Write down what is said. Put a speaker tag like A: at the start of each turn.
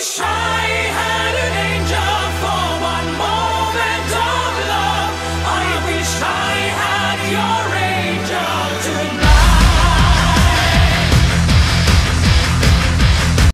A: shine.